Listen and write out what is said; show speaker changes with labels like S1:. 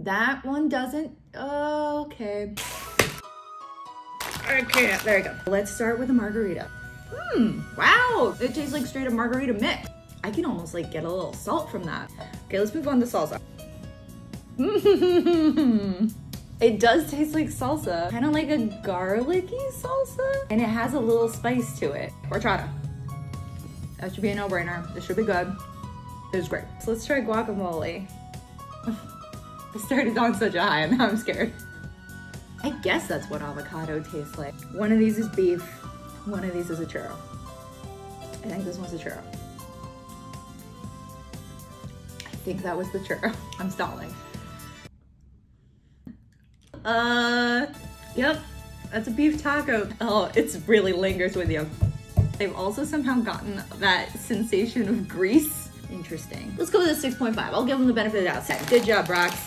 S1: That one doesn't, okay. Okay, there we go. Let's start with a margarita. Hmm, wow, it tastes like straight up margarita mix. I can almost like get a little salt from that. Okay, let's move on to salsa. it does taste like salsa, kind of like a garlicky salsa, and it has a little spice to it. Horchata. That should be a no-brainer. This should be good. It was great. So let's try guacamole. I started on such a high and now I'm scared. I guess that's what avocado tastes like. One of these is beef, one of these is a churro. I think this one's a churro. I think that was the churro. I'm stalling. Uh, yep, that's a beef taco. Oh, it's really lingers with you. They've also somehow gotten that sensation of grease. Interesting. Let's go with a 6.5. I'll give them the benefit of the doubt. Good job, Brach's.